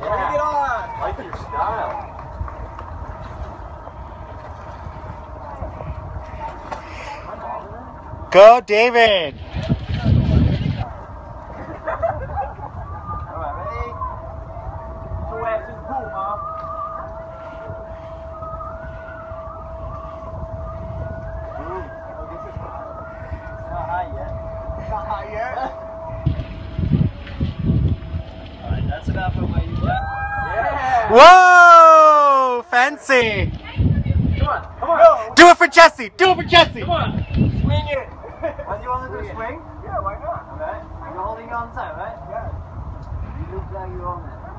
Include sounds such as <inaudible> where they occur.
Bring it on. I like your style. Go, David. Alright, <laughs> that's enough of my Yeah! Whoa! Fancy. Come on, come on! Do it for Jesse. Do it for Jesse. Come on! Swing it! <laughs> What, do you want to do a swing? Yeah, why not? Alright, you're holding on tight, right? Yeah. You look like you own it.